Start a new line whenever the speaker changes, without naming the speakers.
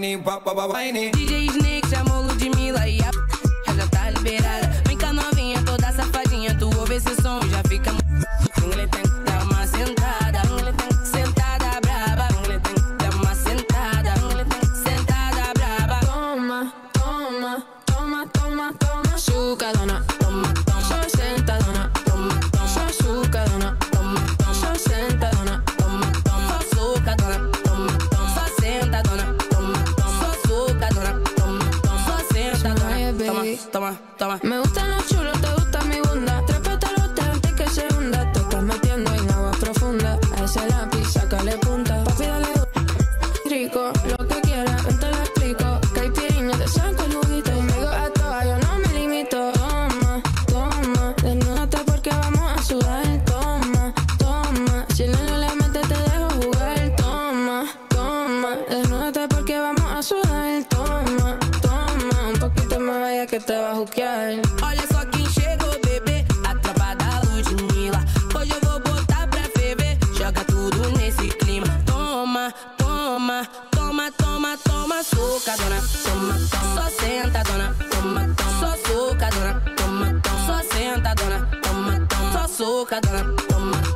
pra Wine.
DJ Snake chamou Ludmilla e a já tá liberada. Vem cá novinha, toda safadinha, tu ouve esse som já fica. Ele tem que dar uma sentada, ele tem que sentada braba, ele tem que dar uma sentada, ele tem que sentada braba.
Toma, toma, toma, toma, toma, chucadona.
Toma, toma, toma.
Me gustan los chulos, te gusta mi bunda. Trépate los antes que se hunda. Te estás metiendo en agua profunda. A ese lápiz, sácale punta. Papi, dale rico, lo que vaya que te va a juquear.
Olha só quem chegou, bebê. A tropa da Ludmilla. Hoje eu vou botar pra ferver. Joga tudo nesse clima. Toma, toma, toma, toma, toma, sucadona. Toma, toma, só sentadona. Toma, toma, só sucadona. Toma, toma, só sentadona. Toma, toma, só sucadona. Toma, toma,